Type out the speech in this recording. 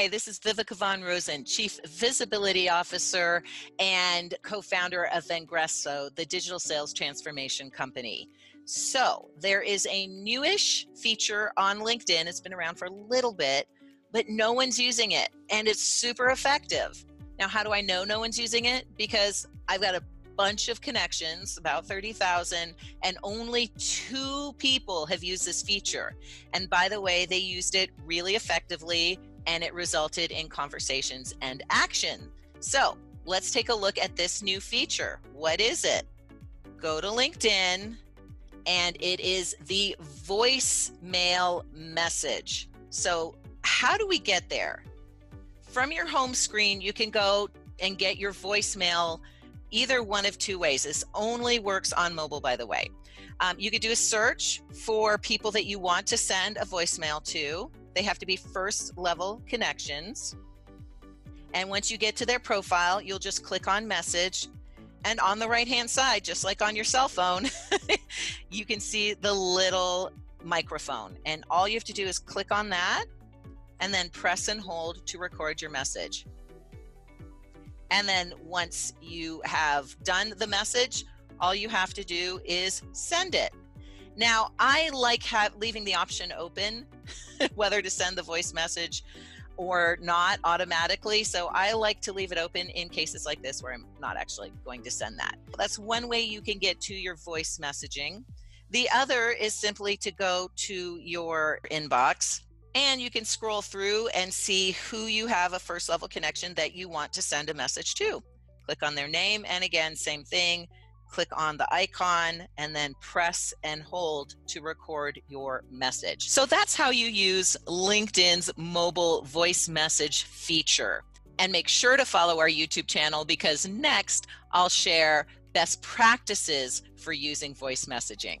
Hi, this is Viveka Von Rosen, Chief Visibility Officer and co founder of Vengreso, the digital sales transformation company. So, there is a newish feature on LinkedIn. It's been around for a little bit, but no one's using it, and it's super effective. Now, how do I know no one's using it? Because I've got a bunch of connections, about 30,000, and only two people have used this feature. And by the way, they used it really effectively and it resulted in conversations and action. So let's take a look at this new feature. What is it? Go to LinkedIn and it is the voicemail message. So, how do we get there? From your home screen, you can go and get your voicemail either one of two ways. This only works on mobile, by the way. Um, you could do a search for people that you want to send a voicemail to. They have to be first level connections. And once you get to their profile, you'll just click on message. And on the right hand side, just like on your cell phone, you can see the little microphone. And all you have to do is click on that and then press and hold to record your message. And then once you have done the message, all you have to do is send it. Now, I like have, leaving the option open whether to send the voice message or not automatically. So I like to leave it open in cases like this where I'm not actually going to send that. That's one way you can get to your voice messaging. The other is simply to go to your inbox and you can scroll through and see who you have a first level connection that you want to send a message to. Click on their name, and again, same thing. Click on the icon and then press and hold to record your message. So that's how you use LinkedIn's mobile voice message feature. And make sure to follow our YouTube channel because next I'll share best practices for using voice messaging.